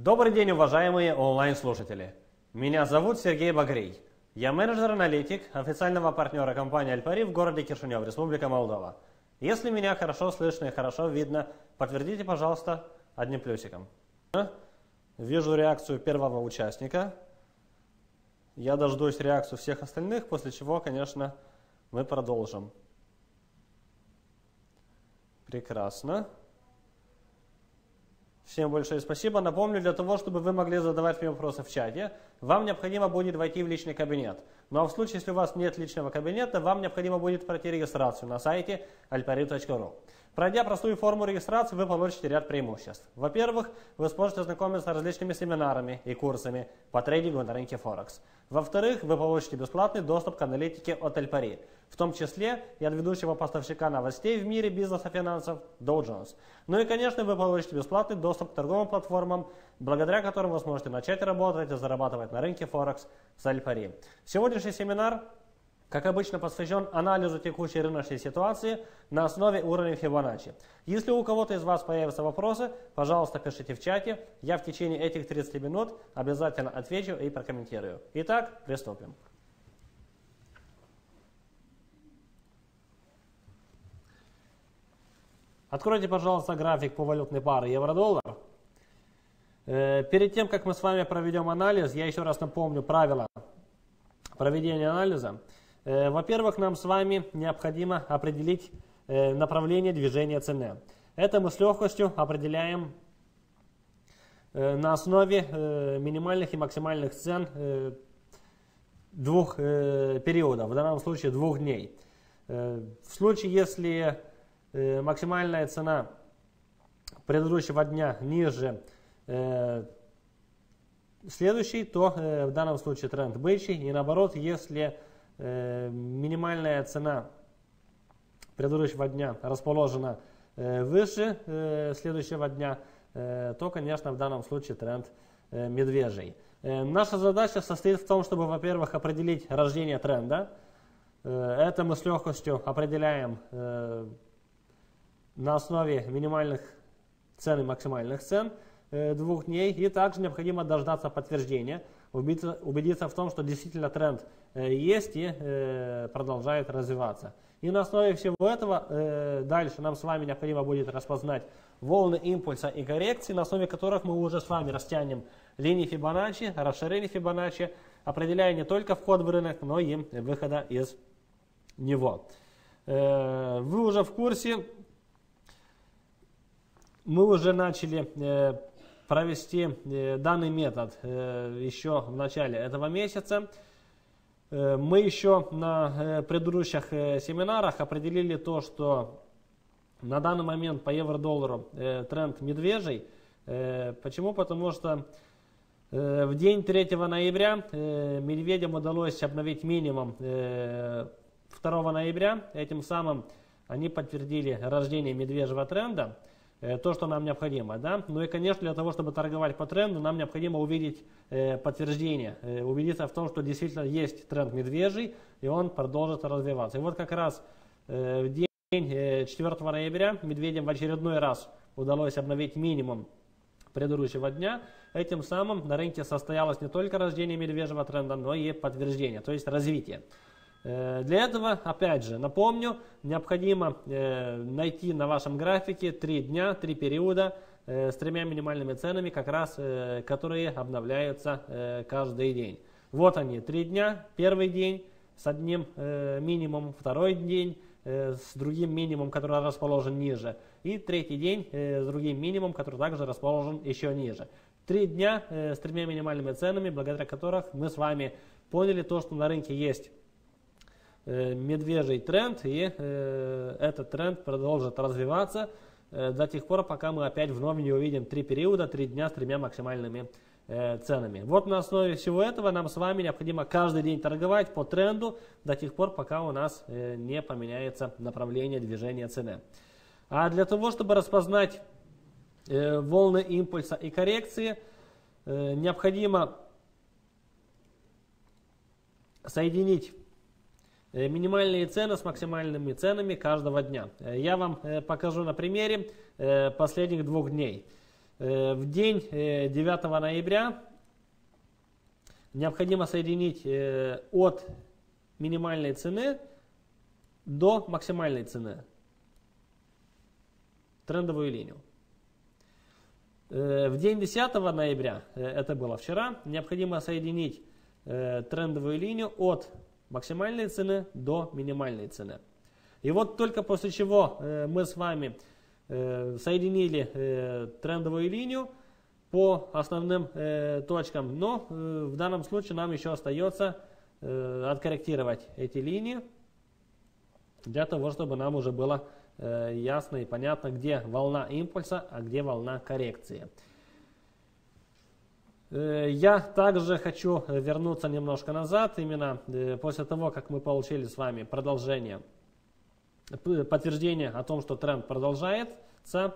Добрый день, уважаемые онлайн-слушатели. Меня зовут Сергей Багрей. Я менеджер-аналитик официального партнера компании Альпари в городе Кишинев, Республика Молдова. Если меня хорошо слышно и хорошо видно, подтвердите, пожалуйста, одним плюсиком. Вижу реакцию первого участника. Я дождусь реакцию всех остальных, после чего, конечно, мы продолжим. Прекрасно. Всем большое спасибо. Напомню, для того, чтобы вы могли задавать мне вопросы в чате, вам необходимо будет войти в личный кабинет. Ну а в случае, если у вас нет личного кабинета, вам необходимо будет пройти регистрацию на сайте alpari.ru. Пройдя простую форму регистрации, вы получите ряд преимуществ. Во-первых, вы сможете ознакомиться с различными семинарами и курсами по трейдингу на рынке Форекс. Во-вторых, вы получите бесплатный доступ к аналитике от Альпари, в том числе и от ведущего поставщика новостей в мире бизнеса финансов Dow Jones. Ну и, конечно, вы получите бесплатный доступ к торговым платформам, благодаря которым вы сможете начать работать и зарабатывать на рынке Форекс с Альпари. Сегодняшний семинар как обычно, посвящен анализу текущей рыночной ситуации на основе уровня Фибоначчи. Если у кого-то из вас появятся вопросы, пожалуйста, пишите в чате. Я в течение этих 30 минут обязательно отвечу и прокомментирую. Итак, приступим. Откройте, пожалуйста, график по валютной паре евро-доллар. Э, перед тем, как мы с вами проведем анализ, я еще раз напомню правила проведения анализа. Э, во-первых, нам с вами необходимо определить э, направление движения цены. Это мы с легкостью определяем э, на основе минимальных и максимальных цен двух периодов, в данном случае двух дней. В случае, если максимальная цена предыдущего дня ниже следующей, то в данном случае тренд бычий. И наоборот, если минимальная цена предыдущего дня расположена э, выше э, следующего дня, то, конечно, в данном случае тренд медвежий. Наша задача состоит в том, чтобы, во-первых, определить рождение тренда. Это мы с легкостью определяем на основе минимальных цен и максимальных цен двух дней. И также необходимо дождаться подтверждения, убедиться, в том, что действительно тренд Э, есть и э, продолжает развиваться. И на основе всего этого э, дальше нам с вами необходимо будет распознать волны импульса и коррекции, на основе которых мы уже с вами растянем линии Фибоначчи, расширение Фибоначчи, определяя не только вход в рынок, но и выхода из него. Вы уже в курсе, мы уже начали провести данный метод еще в начале этого месяца. Э, мы еще на э, предыдущих э, семинарах определили то, что на данный момент по евро-доллару тренд медвежий. Почему? Потому что в день 3 ноября медведям удалось обновить минимум 2 ноября. Этим самым они подтвердили рождение медвежьего тренда. Э, то, что нам необходимо. Да? Ну и, конечно, для того, чтобы торговать по тренду, нам необходимо увидеть э, подтверждение, э, убедиться в том, что действительно есть тренд медвежий, и он продолжит развиваться. И вот как раз э, в день 4 э, ноября медведям в очередной раз удалось обновить минимум предыдущего дня. Этим самым на рынке состоялось не только рождение медвежьего тренда, но и подтверждение, то есть развитие. Э, для этого, опять же, напомню, необходимо э, найти на вашем графике три дня, три периода э, с тремя минимальными ценами, как раз которые обновляются каждый день. Вот они, три дня, первый день с одним минимумом, второй день с другим минимумом, который расположен ниже, и третий день с другим минимумом, который также расположен еще ниже. Три дня с тремя минимальными ценами, благодаря которых мы с вами поняли то, что на рынке есть медвежий тренд, и э, этот тренд продолжит развиваться э, до тех пор, пока мы опять вновь не увидим три периода, три дня с тремя максимальными ценами. Вот на основе всего этого нам с вами необходимо каждый день торговать по тренду до тех пор, пока у нас не поменяется направление движения цены. А для того, чтобы распознать волны импульса и коррекции, необходимо соединить Э, минимальные цены с максимальными ценами каждого дня. Э, я вам э, покажу на примере последних двух дней. в день 9 ноября необходимо соединить от минимальной цены до максимальной цены трендовую линию. В день 10 ноября, это было вчера, необходимо соединить трендовую линию от максимальной цены до минимальной цены. И вот только после чего э, мы с вами э, соединили э, трендовую линию по основным точкам, но в данном случае нам еще остается откорректировать эти линии для того, чтобы нам уже было ясно и понятно, где волна импульса, а где волна коррекции. Я также хочу вернуться немножко назад, именно после того, как мы получили с вами продолжение подтверждение о том, что тренд продолжается.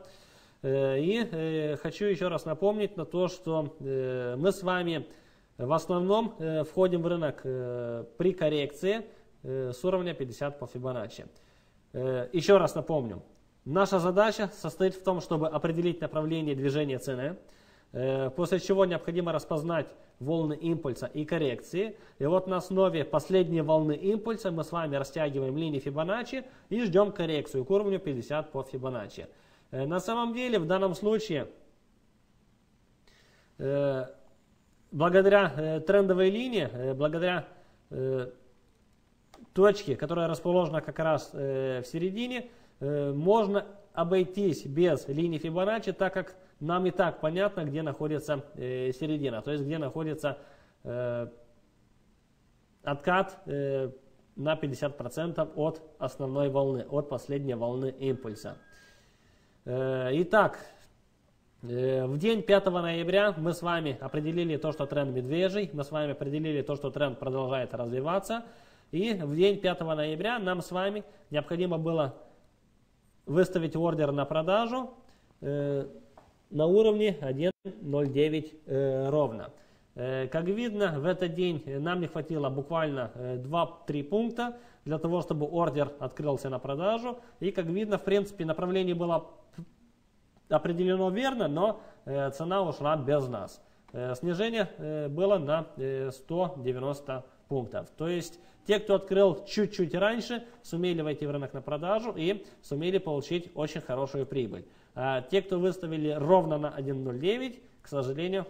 Э, и э, хочу еще раз напомнить на то, что э, мы с вами в основном входим в рынок при коррекции с уровня 50 по Фибоначчи. Еще раз напомню, наша задача состоит в том, чтобы определить направление движения цены, после чего необходимо распознать волны импульса и коррекции. И вот на основе последней волны импульса мы с вами растягиваем линии Фибоначчи и ждем коррекцию к уровню 50 по Фибоначчи. Э, на самом деле в данном случае э, благодаря э, трендовой линии, благодаря точке, которая расположена как раз в середине, можно обойтись без линии Фибоначчи, так как нам и так понятно, где находится э, середина, то есть где находится э, откат э, на 50% от основной волны, от последней волны импульса. Э, итак, э, в день 5 ноября мы с вами определили то, что тренд медвежий, мы с вами определили то, что тренд продолжает развиваться. И в день 5 ноября нам с вами необходимо было выставить ордер на продажу э, на уровне 1.09 э, ровно. Э, как видно, в этот день нам не хватило буквально 2-3 пункта для того, чтобы ордер открылся на продажу. И как видно, в принципе, направление было определено верно, но цена ушла без нас. Снижение было на 190 пунктов. То есть те, кто открыл чуть-чуть раньше, сумели войти в рынок на продажу и сумели получить очень хорошую прибыль. А те, кто выставили ровно на 1.09, к сожалению,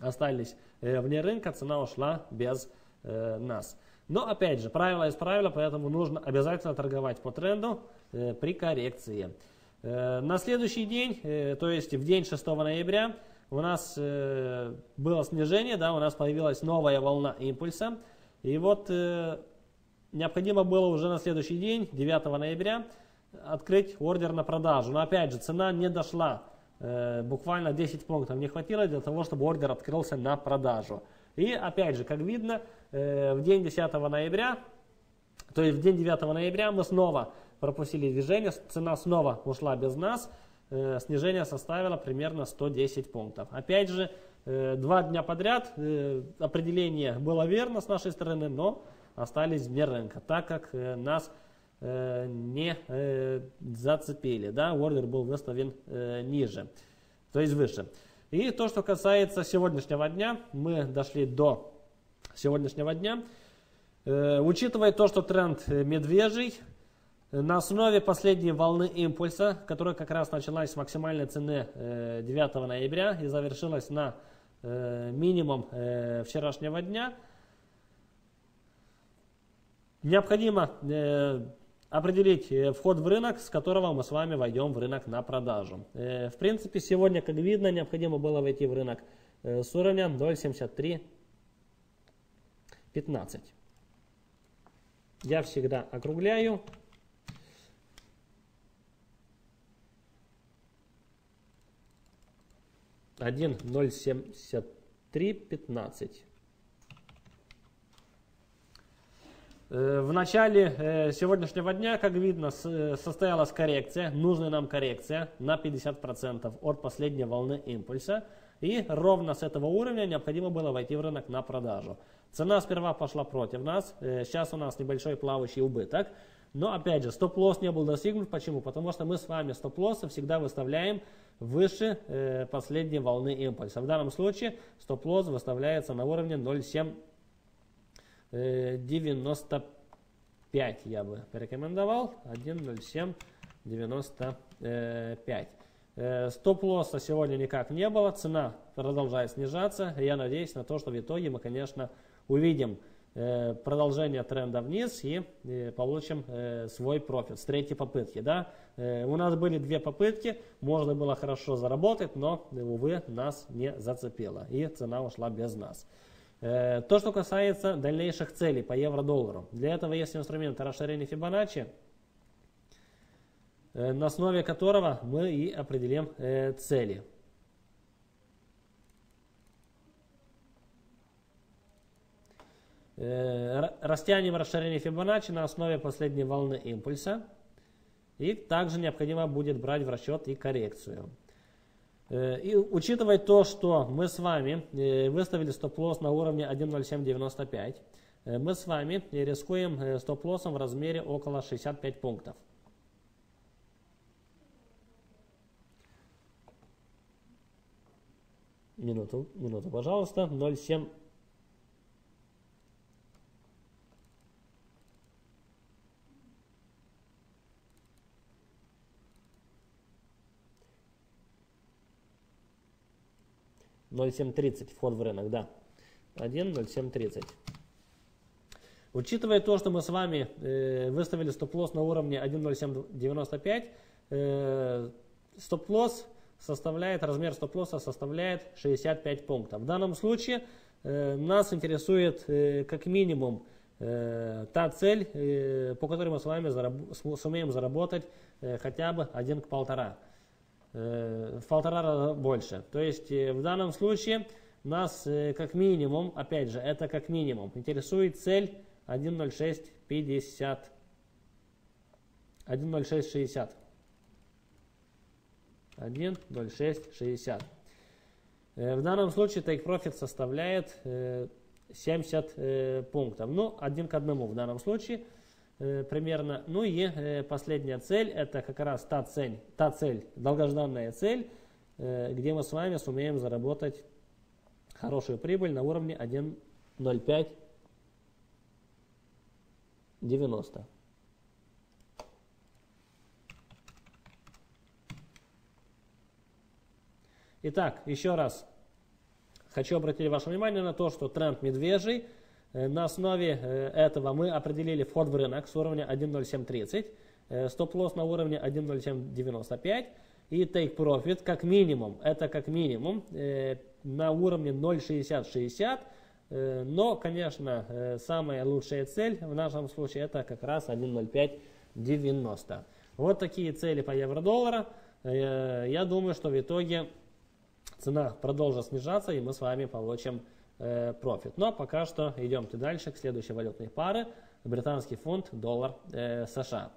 остались э, вне рынка, цена ушла без э, нас. Но опять же, правило есть правило, поэтому нужно обязательно торговать по тренду э, при коррекции. Э, на следующий день, э, то есть в день 6 ноября, у нас э, было снижение, да, у нас появилась новая волна импульса. И вот э, необходимо было уже на следующий день, 9 ноября, открыть ордер на продажу. Но опять же, цена не дошла, э, буквально 10 пунктов не хватило для того, чтобы ордер открылся на продажу. И опять же, как видно, э, в день 10 ноября, то есть в день 9 ноября мы снова пропустили движение, цена снова ушла без нас, э, снижение составило примерно 110 пунктов. Опять же, два дня подряд э, определение было верно с нашей стороны, но остались вне рынка, так как э, нас не зацепили. Да, ордер был выставлен ниже, то есть выше. И то, что касается сегодняшнего дня, мы дошли до сегодняшнего дня. Учитывая то, что тренд медвежий, на основе последней волны импульса, которая как раз началась с максимальной цены 9 ноября и завершилась на Э, минимум э, вчерашнего дня. Необходимо э, определить вход в рынок, с которого мы с вами войдем в рынок на продажу. В принципе, сегодня, как видно, необходимо было войти в рынок с уровня 0.7315. Я всегда округляю. 1.073.15. Э, в начале э, сегодняшнего дня, как видно, э, состоялась коррекция, нужная нам коррекция на 50% от последней волны импульса. И ровно с этого уровня необходимо было войти в рынок на продажу. Цена сперва пошла против нас, сейчас у нас небольшой плавающий убыток. Но опять же, стоп-лосс не был достигнут. Почему? Потому что мы с вами стоп-лоссы всегда выставляем выше э, последней волны импульса. В данном случае стоп-лосс выставляется на уровне 0,795 я бы порекомендовал. 1,0795. Э, стоп-лосса сегодня никак не было, цена продолжает снижаться. Я надеюсь на то, что в итоге мы, конечно, увидим э, продолжение тренда вниз и э, получим свой профит с третьей попытки. Да? У нас были две попытки, можно было хорошо заработать, но, увы, нас не зацепило и цена ушла без нас. То, что касается дальнейших целей по евро-доллару. Для этого есть инструменты расширения Фибоначчи, на основе которого мы и определим цели. Растянем расширение Фибоначчи на основе последней волны импульса. И также необходимо будет брать в расчет и коррекцию. Э, и учитывая то, что мы с вами э, выставили стоп-лосс на уровне 1.0795, мы с вами рискуем стоп-лоссом в размере около 65 пунктов. Минуту, минуту, пожалуйста. 0,7 0,730 вход в рынок, да. 1,0730. Учитывая то, что мы с вами э, выставили стоп-лосс на уровне 1,0795, э, стоп-лосс составляет, размер стоп-лосса составляет 65 пунктов. В данном случае э, нас интересует э, как минимум э, та цель, э, по которой мы с вами зараб сумеем заработать э, хотя бы 1 к 1,5 в полтора раза больше. То есть э, в данном случае нас э, как минимум, опять же, это как минимум, интересует цель 1.0650. 1.0660. 1.0660. В данном случае take profit составляет 70 пунктов. Ну, один к одному в данном случае. Э, примерно. Ну и э, последняя цель, это как раз та цель, та цель, долгожданная цель, э, где мы с вами сумеем заработать хорошую прибыль на уровне 1.0590. Итак, еще раз хочу обратить ваше внимание на то, что тренд медвежий – на основе э, этого мы определили вход в рынок с уровня 1.0730, э, стоп-лосс на уровне 1.0795 и take profit как минимум, это как минимум на уровне 0.6060, но, конечно, самая лучшая цель в нашем случае это как раз 1.0590. Вот такие цели по евро-доллара. Я думаю, что в итоге цена продолжит снижаться и мы с вами получим Э, профит. Но пока что идемте дальше к следующей валютной пары. Британский фунт, доллар э, США.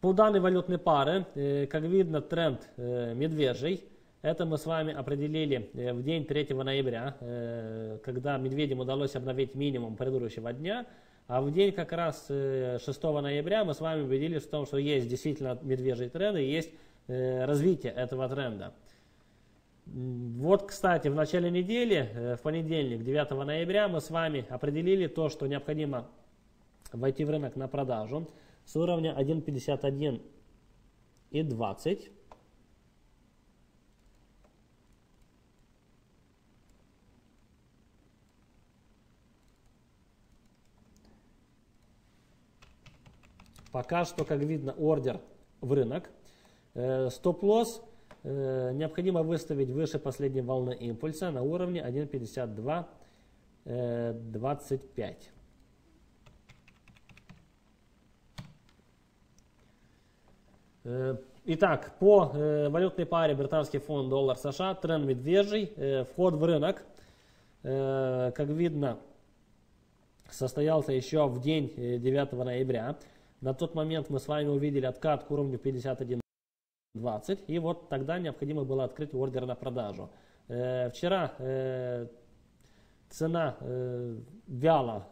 По данной валютной пары, э, как видно, тренд э, медвежий. Это мы с вами определили в день 3 ноября, когда медведям удалось обновить минимум предыдущего дня. А в день как раз 6 э, ноября мы с вами убедились в том, что есть действительно медвежий тренд и есть э, развитие этого тренда. Вот, кстати, в начале недели, э, в понедельник, 9 ноября, мы с вами определили то, что необходимо войти в рынок на продажу с уровня 1.51 и 20. Пока что, как видно, ордер в рынок. Э, стоп-лосс э, необходимо выставить выше последней волны импульса на уровне 1.52.25. Э, итак, по валютной паре британский фонд доллар США тренд медвежий, вход в рынок, как видно, состоялся еще в день 9 ноября. На тот момент мы с вами увидели откат к уровню 51.20, и вот тогда необходимо было открыть ордер на продажу. Э, вчера э, цена вяло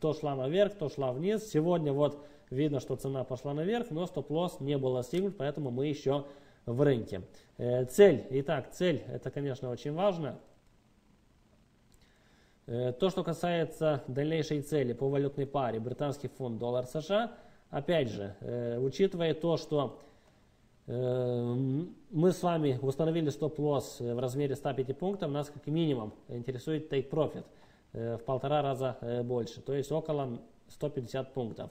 то шла наверх, то шла вниз. Сегодня вот видно, что цена пошла наверх, но стоп-лосс не был достигнут, поэтому мы еще в рынке. Цель. Итак, цель, это, конечно, очень важно. То, что касается дальнейшей цели по валютной паре британский фунт доллар США, опять же, учитывая то, что мы с вами установили стоп-лосс в размере 105 пунктов, нас как минимум интересует take profit в полтора раза больше, то есть около 150 пунктов.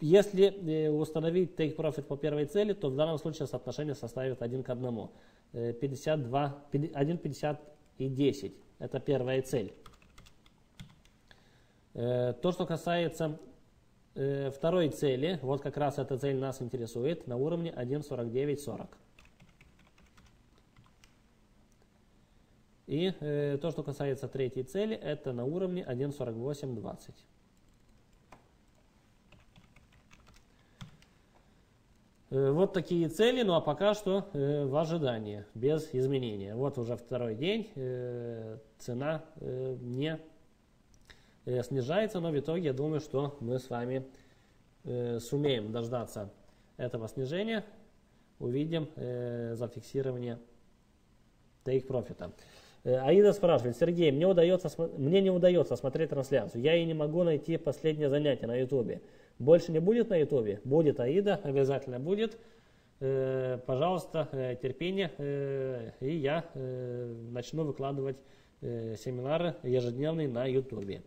Если установить take profit по первой цели, то в данном случае соотношение составит 1 к 1. 52, 1,50 и 10. Это первая цель. То, что касается э, второй цели, вот как раз эта цель нас интересует, на уровне 1.4940. И э, то, что касается третьей цели, это на уровне 1.4820. вот такие цели, ну а пока что э, в ожидании, без изменения. Вот уже второй день, э, цена э, не Э, снижается, но в итоге я думаю, что мы с вами э, сумеем дождаться этого снижения, увидим э, зафиксирование take профита. Аида спрашивает, Сергей, мне, удается, мне не удается смотреть трансляцию, я и не могу найти последнее занятие на ютубе. Больше не будет на ютубе? Будет Аида, обязательно будет. Пожалуйста, терпение, и я начну выкладывать семинары ежедневные на ютубе.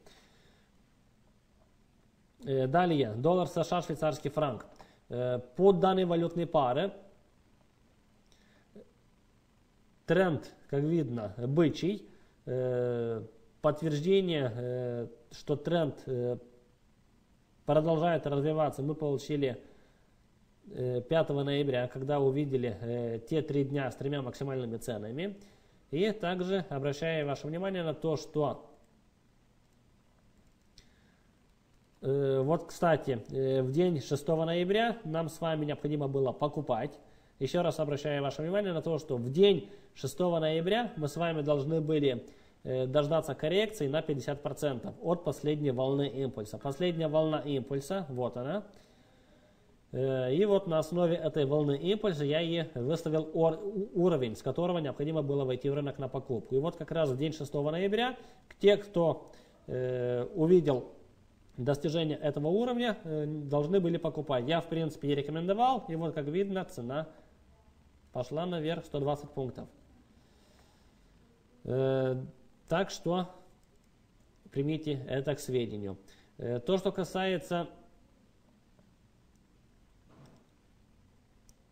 Э, далее, доллар США, швейцарский франк. Э, по данной валютной паре тренд, как видно, бычий. Э, подтверждение, что тренд продолжает развиваться, мы получили 5 ноября, когда увидели те три дня с тремя максимальными ценами. И также обращаю ваше внимание на то, что Э, вот, кстати, э, в день 6 ноября нам с вами необходимо было покупать. Еще раз обращаю ваше внимание на то, что в день 6 ноября мы с вами должны были э, дождаться коррекции на 50% от последней волны импульса. Последняя волна импульса, вот она. И вот на основе этой волны импульса я и выставил уровень, с которого необходимо было войти в рынок на покупку. И вот как раз в день 6 ноября те, кто увидел достижения этого уровня э, должны были покупать. Я, в принципе, и рекомендовал, и вот, как видно, цена пошла наверх 120 пунктов. Э, так что примите это к сведению. Э, то, что касается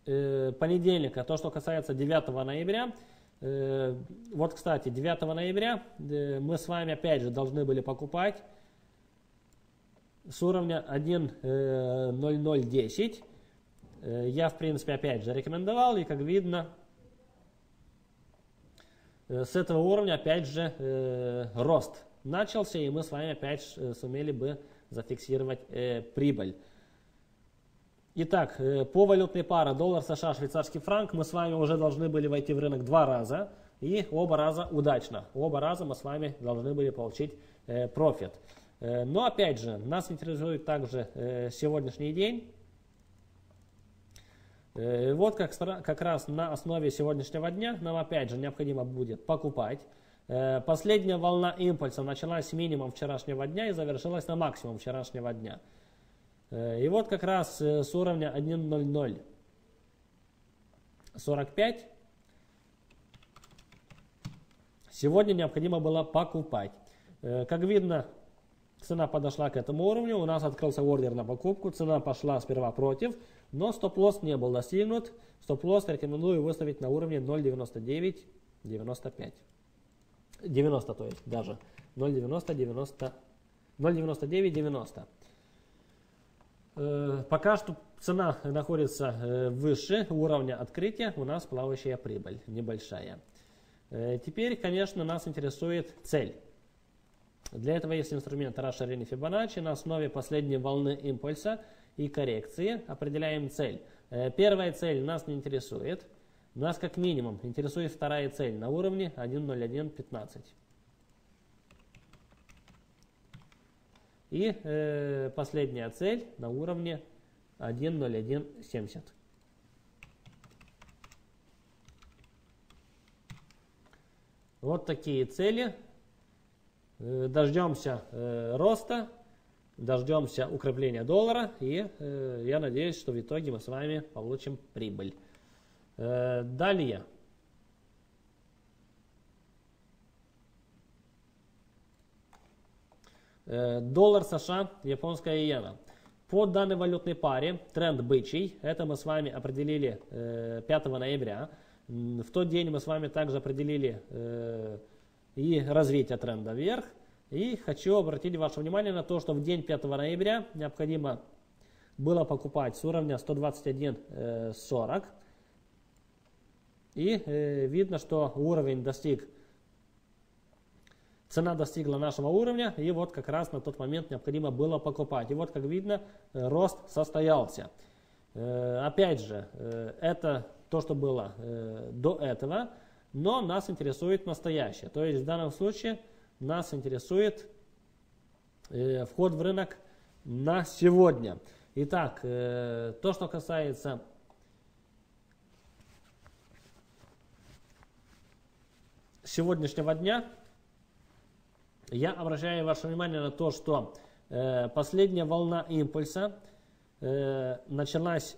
понедельника, то, что касается 9 ноября, вот, кстати, 9 ноября мы с вами, опять же, должны были покупать с уровня 1.0010 э, э, я, в принципе, опять же рекомендовал, и как видно, э, с этого уровня, опять же, рост начался, и мы с вами опять сумели бы зафиксировать прибыль. Итак, по валютной паре доллар США, швейцарский франк мы с вами уже должны были войти в рынок два раза, и оба раза удачно. Оба раза мы с вами должны были получить профит. Э, но опять же, нас интересует также э, сегодняшний день. Э, вот как, как раз на основе сегодняшнего дня нам опять же необходимо будет покупать. Последняя волна импульса началась с минимум вчерашнего дня и завершилась на максимум вчерашнего дня. И вот как раз с уровня 1.00 45 сегодня необходимо было покупать. Как видно, Цена подошла к этому уровню, у нас открылся ордер на покупку, цена пошла сперва против, но стоп-лосс не был достигнут. Стоп-лосс рекомендую выставить на уровне 0.9995. 90, то есть даже 0.90, 90, 0.99, 90. Э, пока что цена находится э, выше уровня открытия, у нас плавающая прибыль небольшая. Э, теперь, конечно, нас интересует цель. Для этого есть инструмент расширения Фибоначчи. На основе последней волны импульса и коррекции определяем цель. Э, первая цель нас не интересует. Нас как минимум интересует вторая цель на уровне 1.01.15. И э, последняя цель на уровне 1.0170. Вот такие цели. Э, дождемся э, роста, дождемся укрепления доллара, и э, я надеюсь, что в итоге мы с вами получим прибыль. Далее. Доллар США, японская иена. По данной валютной паре тренд бычий, это мы с вами определили 5 ноября. В тот день мы с вами также определили и развитие тренда вверх. И хочу обратить ваше внимание на то, что в день 5 ноября необходимо было покупать с уровня 121.40. И э, видно, что уровень достиг, цена достигла нашего уровня, и вот как раз на тот момент необходимо было покупать. И вот, как видно, э, рост состоялся. Э, опять же, э, это то, что было э, до этого, но нас интересует настоящее. То есть в данном случае нас интересует э, вход в рынок на сегодня. Итак, э, то, что касается сегодняшнего дня, я обращаю ваше внимание на то, что э, последняя волна импульса э, началась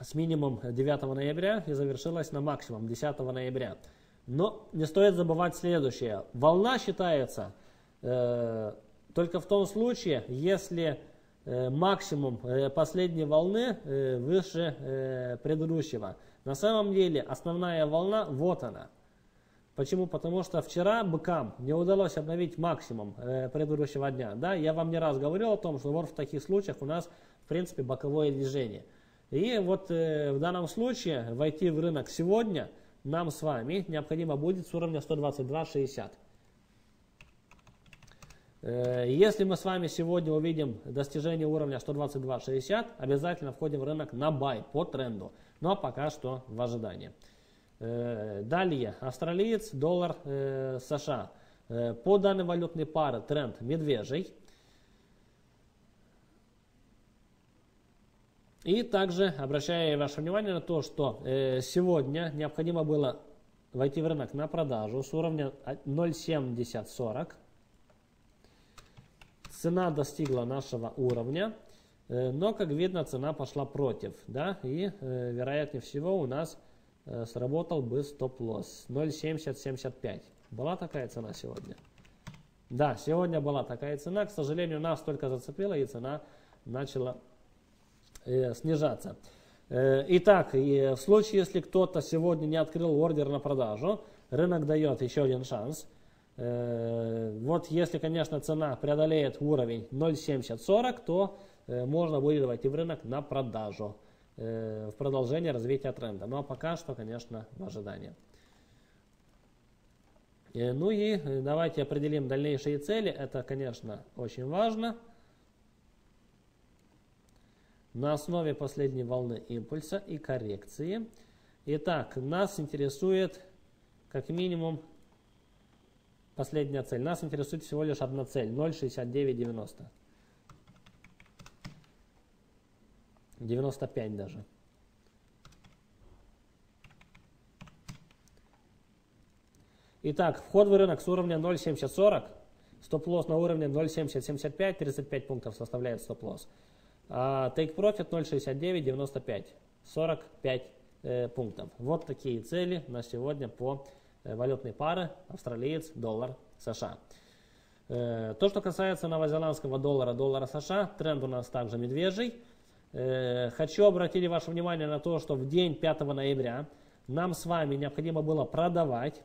с минимум 9 ноября и завершилась на максимум 10 ноября. Но не стоит забывать следующее. Волна считается э, только в том случае, если э, максимум э, последней волны э, выше э, предыдущего. На самом деле основная волна вот она. Почему? Потому что вчера быкам не удалось обновить максимум э, предыдущего дня. Да? Я вам не раз говорил о том, что вот в таких случаях у нас в принципе боковое движение. И вот э, в данном случае войти в рынок сегодня нам с вами необходимо будет с уровня 122.60. Э, если мы с вами сегодня увидим достижение уровня 122.60, обязательно входим в рынок на бай по тренду. Но пока что в ожидании. Э, далее, австралиец, доллар э, США. Э, по данной валютной пары тренд медвежий. И также обращаю ваше внимание на то, что э, сегодня необходимо было войти в рынок на продажу с уровня 0.7040. Цена достигла нашего уровня, э, но, как видно, цена пошла против. Да? И, э, вероятнее всего, у нас сработал бы стоп-лосс 0.7075. Была такая цена сегодня? Да, сегодня была такая цена. К сожалению, нас только зацепила и цена начала снижаться. Э, итак, в случае, если кто-то сегодня не открыл ордер на продажу, рынок дает еще один шанс. Э, вот если, конечно, цена преодолеет уровень 0.7040, то можно будет войти в рынок на продажу в продолжение развития тренда. Ну а пока что, конечно, в ожидании. Ну и давайте определим дальнейшие цели. Это, конечно, очень важно на основе последней волны импульса и коррекции. Итак, нас интересует как минимум последняя цель. Нас интересует всего лишь одна цель 0,6990. 95 даже. Итак, вход в рынок с уровня 0,7040. Стоп-лосс на уровне 0,7075, 35 пунктов составляет стоп-лосс. А take profit 0,6995, 45 э, пунктов. Вот такие цели на сегодня по э, валютной пары австралиец, доллар, США. Э, то, что касается новозеландского доллара, доллара США, тренд у нас также медвежий. Э, хочу обратить ваше внимание на то, что в день 5 ноября нам с вами необходимо было продавать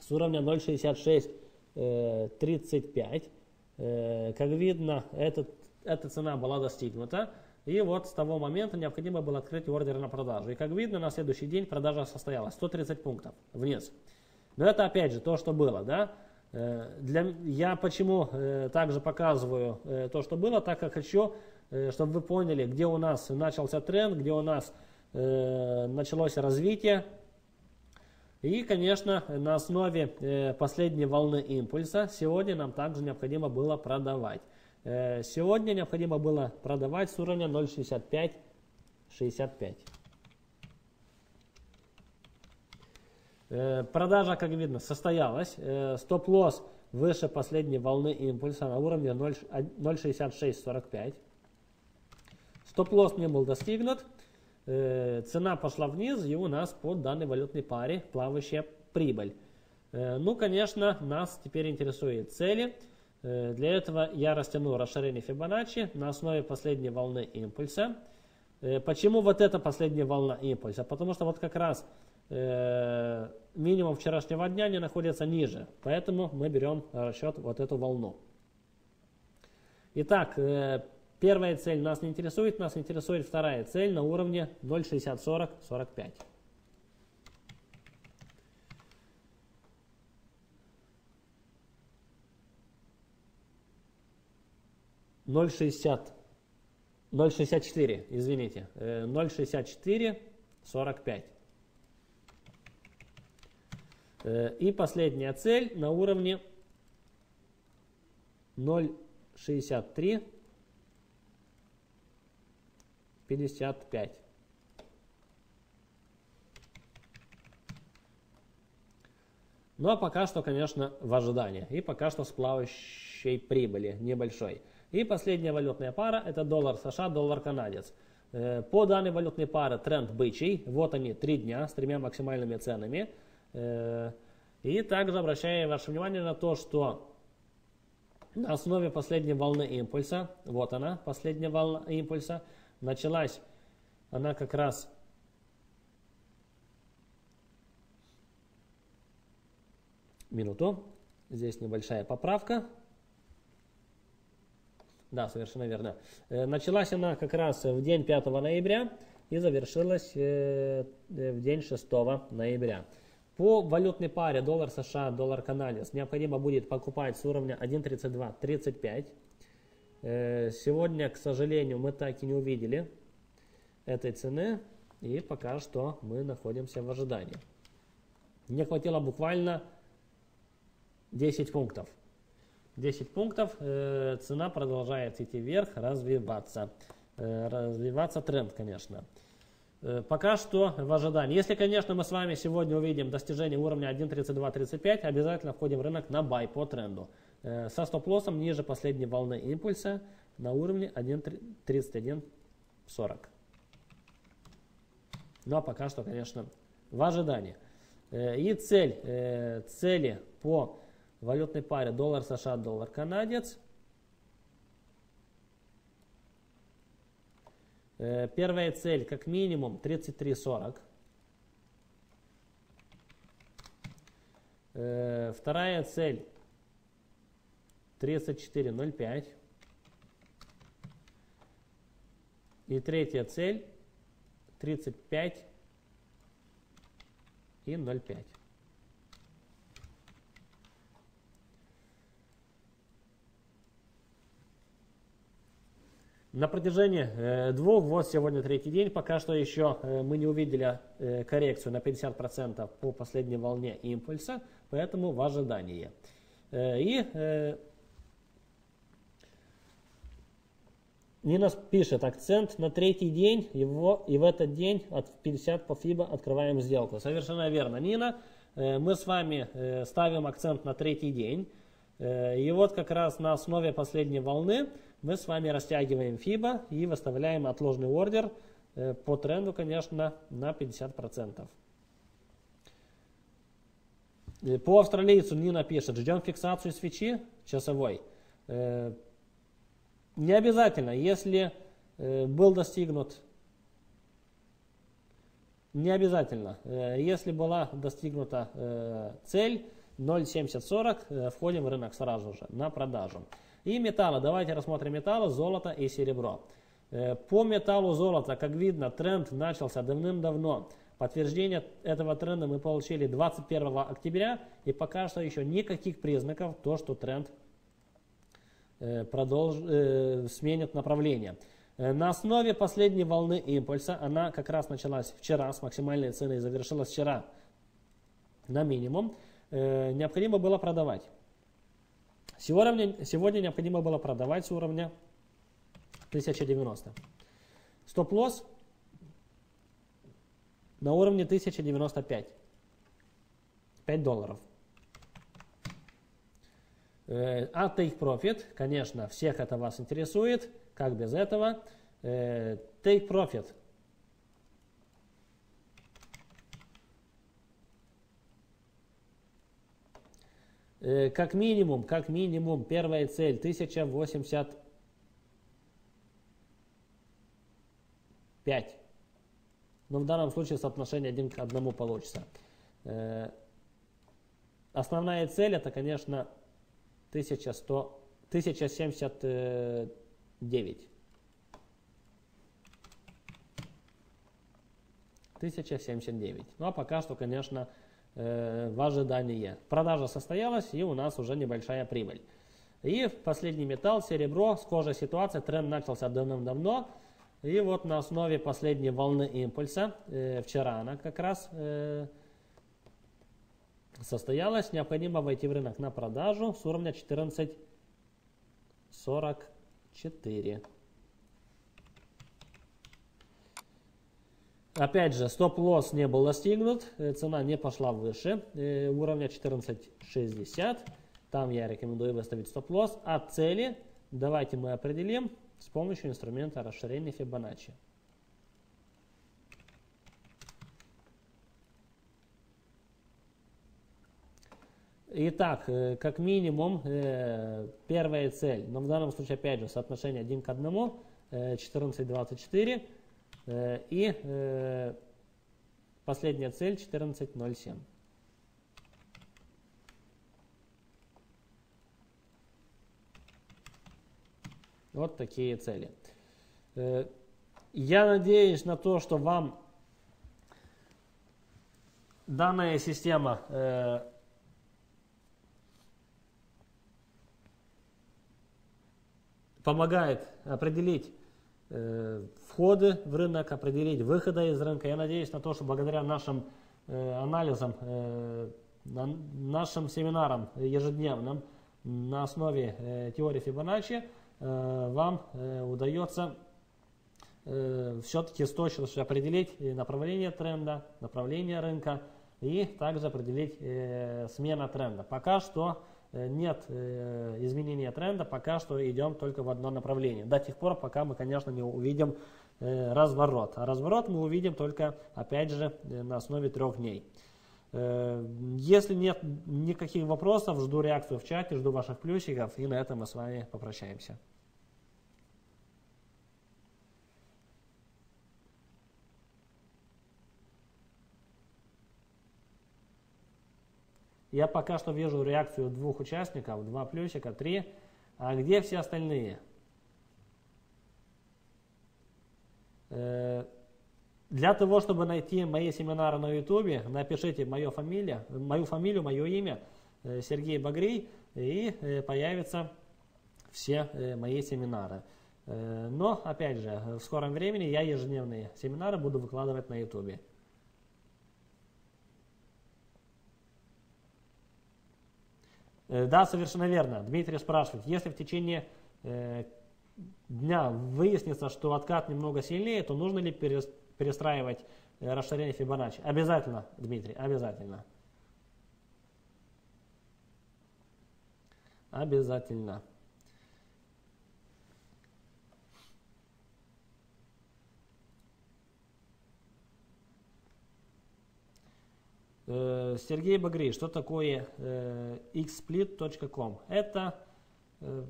с уровня 0,6635. Э, как видно, этот эта цена была достигнута. И вот с того момента необходимо было открыть ордер на продажу. И как видно, на следующий день продажа состоялась. 130 пунктов вниз. Но это опять же то, что было. Да? Э, для, я почему э, также показываю э, то, что было, так как хочу, чтобы вы поняли, где у нас начался тренд, где у нас началось развитие. И, конечно, на основе последней волны импульса сегодня нам также необходимо было продавать. Э, сегодня необходимо было продавать с уровня 0.65-65. Э, продажа, как видно, состоялась. Стоп-лосс выше последней волны импульса на уровне 0.6645. Стоп-лосс не был достигнут. Э, цена пошла вниз, и у нас по данной валютной паре плавающая прибыль. Э, ну, конечно, нас теперь интересует цели. Э, для этого я растяну расширение Фибоначчи на основе последней волны импульса. Почему вот эта последняя волна импульса? Потому что вот как раз минимум вчерашнего дня не находится ниже. Поэтому мы берем расчет вот эту волну. Итак, Первая цель нас не интересует, нас интересует вторая цель на уровне 0,6040-45. Ноль шестьдесят, ноль шестьдесят четыре, извините, э, ноль шестьдесят четыре, сорок пять. Э, и последняя цель на уровне ноль шестьдесят три, 55. Ну а пока что, конечно, в ожидании. И пока что с плавающей прибыли небольшой. И последняя валютная пара это доллар США, доллар канадец. Э, по данной валютной паре тренд бычий. Вот они, три дня с тремя максимальными ценами. Э, и также обращаю ваше внимание на то, что на основе последней волны импульса, вот она, последняя волна импульса, началась она как раз минуту. Здесь небольшая поправка. Да, совершенно верно. Э, началась она как раз в день 5 ноября и завершилась э, в день 6 ноября. По валютной паре доллар США, доллар канадец необходимо будет покупать с уровня 1.3235. Э, сегодня, к сожалению, мы так и не увидели этой цены, и пока что мы находимся в ожидании. Мне хватило буквально 10 пунктов. 10 пунктов, э, цена продолжает идти вверх, развиваться. Э, развиваться тренд, конечно. Пока что в ожидании. Если, конечно, мы с вами сегодня увидим достижение уровня 1.3235, обязательно входим в рынок на бай по тренду. Э, со стоп-лоссом ниже последней волны импульса на уровне 1.3140. Но пока что, конечно, в ожидании. Э, и цель, э, цели по валютной паре доллар США, доллар канадец. Первая цель как минимум 33.40. Вторая цель 34,05. И третья цель 35 и 0,5. На протяжении э, двух, вот сегодня третий день, пока что еще э, мы не увидели э, коррекцию на 50% по последней волне импульса, поэтому в ожидании. И Нина пишет, акцент на третий день, его, и в этот день от 50 по FIBA открываем сделку. Совершенно верно, Нина. Мы с вами ставим акцент на третий день. И вот как раз на основе последней волны мы с вами растягиваем FIBA и выставляем отложенный ордер по тренду, конечно, на 50%. По австралийцу Нина пишет, ждем фиксацию свечи часовой. Не обязательно, если э, был достигнут, не обязательно, э, если была достигнута э, цель 0,7040, э, входим в рынок сразу же на продажу. И металлы, давайте рассмотрим металлы, золото и серебро. Э, по металлу золота, как видно, тренд начался давным-давно. Подтверждение этого тренда мы получили 21 октября, и пока что еще никаких признаков, то, что тренд Э, продолж, э, сменит направление. На основе последней волны импульса, она как раз началась вчера с максимальной ценой и завершилась вчера на минимум, необходимо было продавать. Сегодня, сегодня необходимо было продавать с уровня 1090. Стоп-лосс на уровне 1095. 5 долларов. Э, а take profit, конечно, всех это вас интересует, как без этого. Э, take profit. Как минимум, как минимум, первая цель 1085. Но в данном случае соотношение один к одному получится. Основная цель это, конечно, 1100, 1079. 1079. Ну а пока что, конечно, э, в ожидании. Продажа состоялась и у нас уже небольшая прибыль. И последний металл, серебро, схожая ситуация, тренд начался давным-давно. И вот на основе последней волны импульса, э, вчера она как раз э, состоялась, необходимо войти в рынок на продажу с уровня 14.44. Опять же, стоп-лосс не был достигнут, э, цена не пошла выше э, уровня 14.60. Там я рекомендую выставить стоп-лосс. А цели давайте мы определим с помощью инструмента расширения Fibonacci. Итак, э, как минимум, первая цель, но в данном случае, опять же, соотношение 1 к 1, 14.24, э, и последняя цель 14.07. Вот такие цели. Я надеюсь на то, что вам данная система помогает определить э, входы в рынок, определить выходы из рынка. Я надеюсь на то, что благодаря нашим э, анализам, э, нашим семинарам ежедневным на основе э, теории Фибоначчи э, вам э, удается э, все-таки с точностью определить направление тренда, направление рынка и также определить э, смена тренда. Пока что Э, нет э, изменения тренда, пока что идем только в одно направление. До тех пор, пока мы, конечно, не увидим э, разворот. А разворот мы увидим только, опять же, на основе трех дней. Если нет никаких вопросов, жду реакцию в чате, жду ваших плюсиков, и на этом мы с вами попрощаемся. Я пока что вижу реакцию двух участников, два плюсика, три. А где все остальные? Э, для того, чтобы найти мои семинары на YouTube, напишите мою фамилию, мою фамилию, мое имя, э, Сергей Багрий, и э, появятся все мои семинары. Но, опять же, в скором времени я ежедневные семинары буду выкладывать на YouTube. Да, совершенно верно. Дмитрий спрашивает, если в течение э, дня выяснится, что откат немного сильнее, то нужно ли перестраивать э, расширение Фибоначчи? Обязательно, Дмитрий, обязательно. Обязательно. Э, Сергей Багрей, что такое э, xsplit.com? Это э,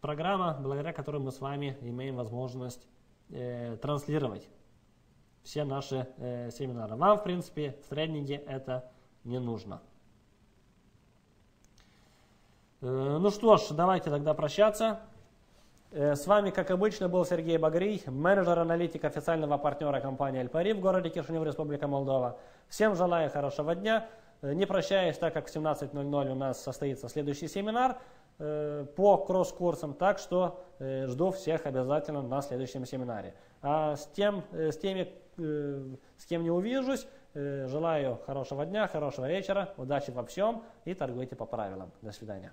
программа, благодаря которой мы с вами имеем возможность транслировать все наши семинары. Вам, в принципе, в тренинге это не нужно. Ну что ж, давайте тогда прощаться. С вами, как обычно, был Сергей Багрий, менеджер-аналитик официального партнера компании Альпари в городе Кишинев, Республика Молдова. Всем желаю хорошего дня. Э, не прощаюсь, так как в 17.00 у нас состоится следующий семинар э, по кросс-курсам, так что э, жду всех обязательно на следующем семинаре. А с, тем, с теми, с кем не увижусь, Желаю хорошего дня, хорошего вечера, удачи во всем и торгуйте по правилам. До свидания.